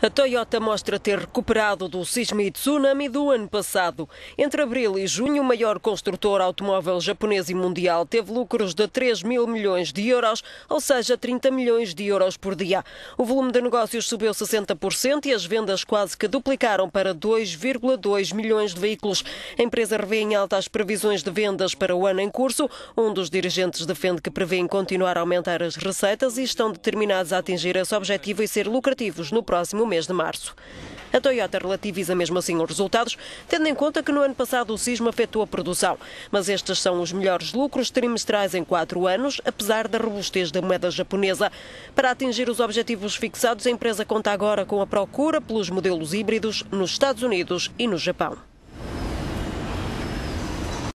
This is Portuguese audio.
A Toyota mostra ter recuperado do sismo e tsunami do ano passado. Entre abril e junho, o maior construtor automóvel japonês e mundial teve lucros de 3 mil milhões de euros, ou seja, 30 milhões de euros por dia. O volume de negócios subiu 60% e as vendas quase que duplicaram para 2,2 milhões de veículos. A empresa revê em alta as previsões de vendas para o ano em curso. Um dos dirigentes defende que prevêem continuar a aumentar as receitas e estão determinados a atingir esse objetivo e ser lucrativos no próximo mês de março. A Toyota relativiza mesmo assim os resultados, tendo em conta que no ano passado o sismo afetou a produção. Mas estes são os melhores lucros trimestrais em quatro anos, apesar da robustez da moeda japonesa. Para atingir os objetivos fixados, a empresa conta agora com a procura pelos modelos híbridos nos Estados Unidos e no Japão.